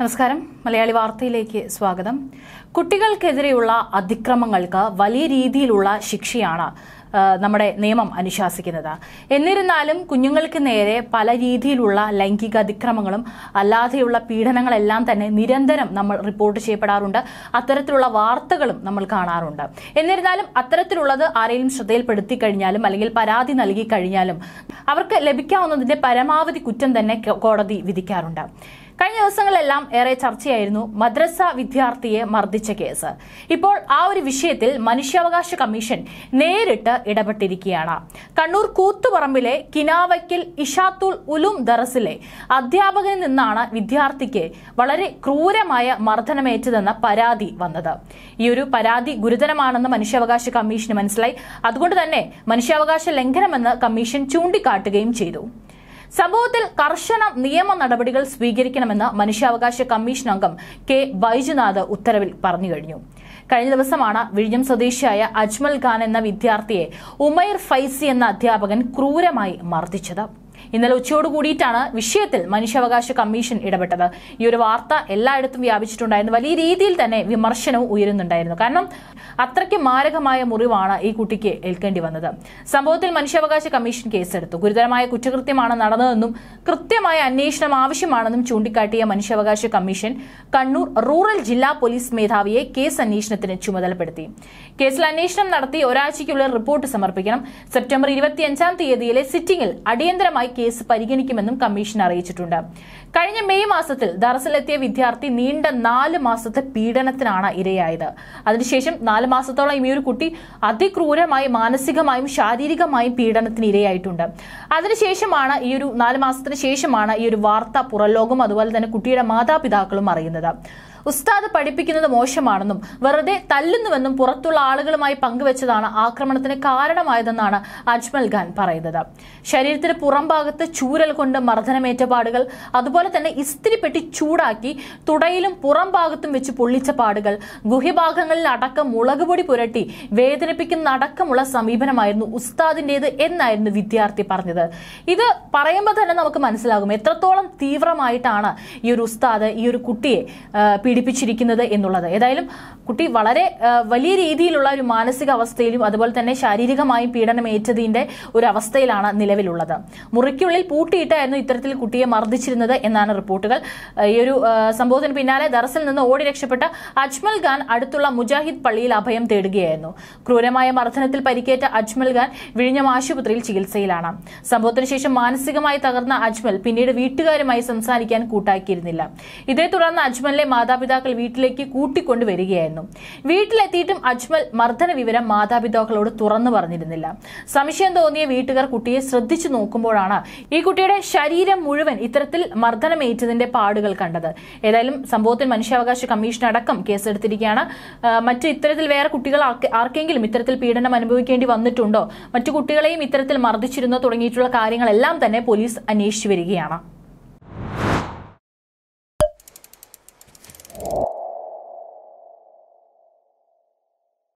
നമസ്കാരം. മലയാളി വാർത്തയിലേക്ക് സ്വാഗതം. കുട്ടികൾക്കെതിരെയുള്ള അതിക്രമങ്ങൾക്ക് വലിയ രീതിയിലുള്ള ശിക്ഷയാണ് നമ്മുടെ നിയമം അനുശാസിക്കുന്നത്. എന്നിരുന്നാലും കുഞ്ഞുങ്ങൾക്ക് നേരെ പല രീതിയിലുള്ള ലൈംഗിക അതിക്രമങ്ങളും അല്ലാതെയുള്ള പീഡനങ്ങളെല്ലാം തന്നെ നിരന്തരം നമ്മൾ റിപ്പോർട്ട് ചെയ്യപ്പെടാറുണ്ട്. അത്തരത്തിലുള്ള വാർത്തകളും നമ്മൾ കാണാറുണ്ട്. എന്നിരുന്നാലും അത്തരത്തിലുള്ളത് ആരെയും ശ്രദ്ധയിൽപ്പെടുത്തി കഴിഞ്ഞാലും അല്ലെങ്കിൽ പരാതി നൽകി കഴിഞ്ഞാലും അവർക്ക് ലഭിക്കാവുന്നതിന്റെ പരമാവധി കുറ്റം തന്നെ കോടതി വിധിക്കാറുണ്ട്. കഴിഞ്ഞ ദിവസങ്ങളിലെല്ലാം ഏറെ ചർച്ചയായിരുന്നു മദ്രസ വിദ്യാർത്ഥിയെ മർദ്ദിച്ച കേസ്. ഇപ്പോൾ ആ ഒരു വിഷയത്തിൽ മനുഷ്യാവകാശ കമ്മീഷൻ നേരിട്ട് ഇടപെട്ടിരിക്കുകയാണ്. കണ്ണൂർ കൂത്തുപറമ്പിലെ കിനാവയ്ക്കൽ ഇഷാത്തുൽ ഉലും ദറസിലെ അധ്യാപകനിൽ നിന്നാണ് വിദ്യാർത്ഥിക്ക് വളരെ ക്രൂരമായ മർദ്ദനമേറ്റതെന്ന പരാതി വന്നത്. ഈ ഒരു പരാതി ഗുരുതരമാണെന്ന് മനുഷ്യാവകാശ കമ്മീഷന് മനസ്സിലായി. അതുകൊണ്ട് തന്നെ മനുഷ്യാവകാശ ലംഘനമെന്ന് കമ്മീഷൻ ചൂണ്ടിക്കാട്ടുകയും ചെയ്തു. സംഭവത്തിൽ കർശന നിയമ നടപടികൾ സ്വീകരിക്കണമെന്ന് മനുഷ്യാവകാശ കമ്മീഷൻ അംഗം കെ ബൈജുനാഥ് ഉത്തരവിൽ പറഞ്ഞു കഴിഞ്ഞു. കഴിഞ്ഞ ദിവസമാണ് വിഴിഞ്ഞം സ്വദേശിയായ അജ്മൽ ഖാൻ എന്ന വിദ്യാർത്ഥിയെ ഉമൈർ ഫൈസി എന്ന അധ്യാപകൻ ക്രൂരമായി മർദ്ദിച്ചത്. ഇന്നലെ ഉച്ചയോട് കൂടിയിട്ടാണ് വിഷയത്തിൽ മനുഷ്യാവകാശ കമ്മീഷൻ ഇടപെട്ടത്. ഈ ഒരു വാർത്ത എല്ലായിടത്തും വ്യാപിച്ചിട്ടുണ്ടായിരുന്നു. വലിയ രീതിയിൽ തന്നെ വിമർശനവും ഉയരുന്നുണ്ടായിരുന്നു. കാരണം അത്രയ്ക്ക് മാരകമായ മുറിവാണ് ഈ കുട്ടിക്ക് ഏൽക്കേണ്ടി വന്നത്. സംഭവത്തിൽ മനുഷ്യാവകാശ കമ്മീഷൻ കേസെടുത്തു. ഗുരുതരമായ കുറ്റകൃത്യമാണ് നടന്നതെന്നും കൃത്യമായ അന്വേഷണം ആവശ്യമാണെന്നും ചൂണ്ടിക്കാട്ടിയ മനുഷ്യാവകാശ കമ്മീഷൻ കണ്ണൂർ റൂറൽ ജില്ലാ പോലീസ് മേധാവിയെ കേസ് അന്വേഷണത്തിന് ചുമതലപ്പെടുത്തി. കേസിൽ അന്വേഷണം നടത്തി ഒരാഴ്ചയ്ക്കുള്ളിൽ റിപ്പോർട്ട് സമർപ്പിക്കണം. സെപ്റ്റംബർ ഇരുപത്തിയഞ്ചാം തീയതിയിലെ സിറ്റിംഗിൽ അടിയന്തരമായി കേസ് പരിഗണിക്കുമെന്നും കമ്മീഷൻ അറിയിച്ചിട്ടുണ്ട്. കഴിഞ്ഞ മെയ് മാസത്തിൽ ദറസിലെത്തിയ വിദ്യാർത്ഥി നീണ്ട നാല് മാസത്തെ പീഡനത്തിനാണ് ഇരയായത്. അതിനുശേഷം നാല് മാസത്തോളം ഈ ഒരു കുട്ടി അതിക്രൂരമായി മാനസികമായും ശാരീരികമായും പീഡനത്തിന് ഇരയായിട്ടുണ്ട്. അതിനുശേഷമാണ് ഈ ഒരു നാല് മാസത്തിന് ശേഷമാണ് ഈ ഒരു വാർത്ത പുറലോകം അതുപോലെ തന്നെ കുട്ടിയുടെ മാതാപിതാക്കളും അറിയുന്നത്. ഉസ്താദ് പഠിപ്പിക്കുന്നത് മോശമാണെന്നും വെറുതെ തല്ലുന്നുവെന്നും പുറത്തുള്ള ആളുകളുമായി പങ്കുവച്ചതാണ് ആക്രമണത്തിന് കാരണമായതെന്നാണ് അജ്മൽ ഖാൻ പറയുന്നത്. ശരീരത്തിന് പുറം ഭാഗത്ത് ചൂരൽ കൊണ്ട് മർദ്ദനമേറ്റ പാടുകൾ അതുപോലെ തന്നെ ഇസ്തിരി പെട്ടി ചൂടാക്കി തുടയിലും പുറം ഭാഗത്തും വെച്ച് പൊള്ളിച്ച പാടുകൾ ഗുഹ്യഭാഗങ്ങളിൽ അടക്കം മുളകുപൊടി പുരട്ടി വേദനിപ്പിക്കുന്ന അടക്കമുള്ള സമീപനമായിരുന്നു ഉസ്താദിന്റേത് എന്നായിരുന്നു വിദ്യാർത്ഥി പറഞ്ഞത്. ഇത് പറയുമ്പോൾ തന്നെ നമുക്ക് മനസ്സിലാകും എത്രത്തോളം തീവ്രമായിട്ടാണ് ഈ ഒരു ഉസ്താദ് ഈ ഒരു കുട്ടിയെ പീഡിപ്പിച്ചിരിക്കുന്നത് എന്നുള്ളത്. ഏതായാലും കുട്ടി വളരെ വലിയ രീതിയിലുള്ള ഒരു മാനസികാവസ്ഥയിലും അതുപോലെ തന്നെ ശാരീരികമായി പീഡനം പീഡനമേറ്റതിന്റെ ഒരു അവസ്ഥയിലാണ് നിലവിലുള്ളത്. മുറിക്കുള്ളിൽ പൂട്ടിയിട്ടായിരുന്നു ഇത്തരത്തിൽ കുട്ടിയെ മർദ്ദിച്ചിരുന്നത് എന്നാണ് റിപ്പോർട്ടുകൾ. ഈ ഒരു സംഭവത്തിന് പിന്നാലെ ദറസിൽ നിന്ന് ഓടി രക്ഷപ്പെട്ട അജ്മൽ ഖാൻ അടുത്തുള്ള മുജാഹിദ് പള്ളിയിൽ അഭയം തേടുകയായിരുന്നു. ക്രൂരമായ മർദ്ദനത്തിൽ പരിക്കേറ്റ അജ്മൽ ഖാൻ വിഴിഞ്ഞം ആശുപത്രിയിൽ ചികിത്സയിലാണ്. സംഭവത്തിന് ശേഷം മാനസികമായി തകർന്ന അജ്മൽ പിന്നീട് വീട്ടുകാരുമായി സംസാരിക്കാൻ കൂട്ടാക്കിയിരുന്നില്ല. ഇതേ തുടർന്ന് അജ്മലിലെ മാതാപിതാക്കൾ വീട്ടിലേക്ക് കൂട്ടിക്കൊണ്ടുവരികയായിരുന്നു. വീട്ടിലെത്തിയിട്ടും അജ്മൽ മർദ്ദന വിവരം മാതാപിതാക്കളോട് തുറന്നു പറഞ്ഞിരുന്നില്ല. സംശയം തോന്നിയ വീട്ടുകാർ കുട്ടിയെ ശ്രദ്ധിച്ചു നോക്കുമ്പോഴാണ് ഈ കുട്ടിയുടെ ശരീരം മുഴുവൻ ഇത്തരത്തിൽ മർദ്ദനമേറ്റതിന്റെ പാടുകൾ കണ്ടത്. ഏതായാലും സംഭവത്തിൽ മനുഷ്യാവകാശ കമ്മീഷൻ അടക്കം കേസെടുത്തിരിക്കുകയാണ്. മറ്റു ഇത്തരത്തിൽ വേറെ കുട്ടികൾ ആർക്കെങ്കിലും ഇത്തരത്തിൽ പീഡനം അനുഭവിക്കേണ്ടി വന്നിട്ടുണ്ടോ? മറ്റു കുട്ടികളെയും ഇത്തരത്തിൽ മർദ്ദിച്ചിരുന്നോ തുടങ്ങിയിട്ടുള്ള കാര്യങ്ങളെല്ലാം തന്നെ പോലീസ് അന്വേഷിച്ചു വരികയാണ്.